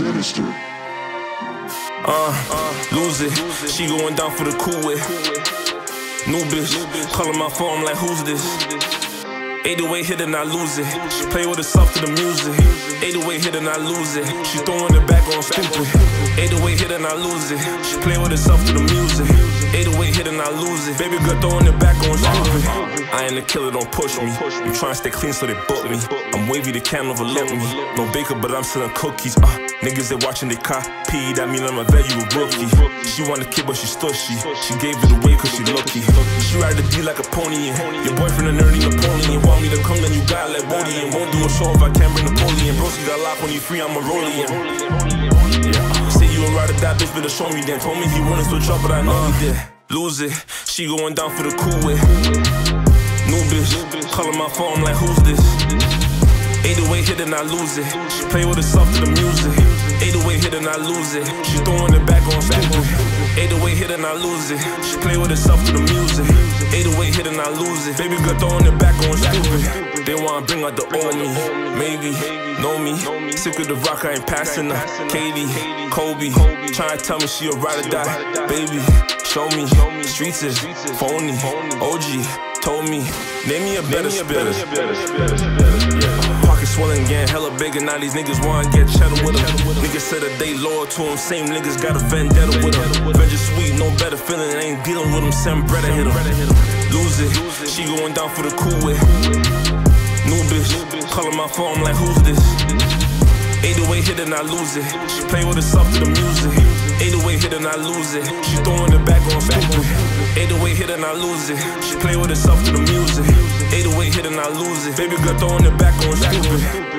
Sinister. Uh, lose it. She going down for the cool with. New bitch, calling my phone like who's this? 808 hit and I lose it. She play with herself to the music. 808 hit and I lose it. She throwing it back on stupid. 808 hit and I lose it. She play with herself to the music. 808 hit and I lose it. Baby girl throwing it back on stupid. I ain't a killer, don't push me. I'm trying to stay clean so they book me. I'm wavy, they can't overlook me. No baker, but I'm selling cookies. Uh, niggas they watching they copy. That mean I'm a value a rookie. She want a kid, but she stushy. She gave it away cause she lucky. She ride the D like a pony. And your boyfriend a nerdy Napoleon. Want me to come, then you got like Bodie. And won't do a show if I can't bring Napoleon. Broski got locked when he free, I'm a rolling. Say you a ride die, bitch, better show me then. Told me he wouldn't switch up, but I know he did. Lose it. She going down for the cool with. New bitch, calling my phone like who's this? 808 hit and I lose it. She play with herself to the music. 808 hit and I lose it. She throwing it back on stupid. 808 hit and I lose it. She play with herself to the music. 808 hit and I lose it. Baby girl throwing it back on stupid. They wanna bring out the old me. Maybe, know me. Sick of the rock, I ain't passing her. Katie, Kobe. Trying to tell me she a ride or die. Baby, show me. Streets is phony. OG told me, name me a better spitter. Hella bigger. Now these niggas wanna get cheddar with them. Niggas said that they loyal to him. Same niggas got a vendetta with them. Veg is sweet, no better feeling. Ain't dealing with him. Send bread hit him. Lose it. She going down for the cool with. New bitch, calling my phone like who's this? 808 hit and I lose it. She play with herself to the music. 808 hit and I lose it. She throwing it back on stupid. 808 hit and I lose it. She play with herself to the music. 808 hit and I lose it. Baby girl throwing it back on stupid.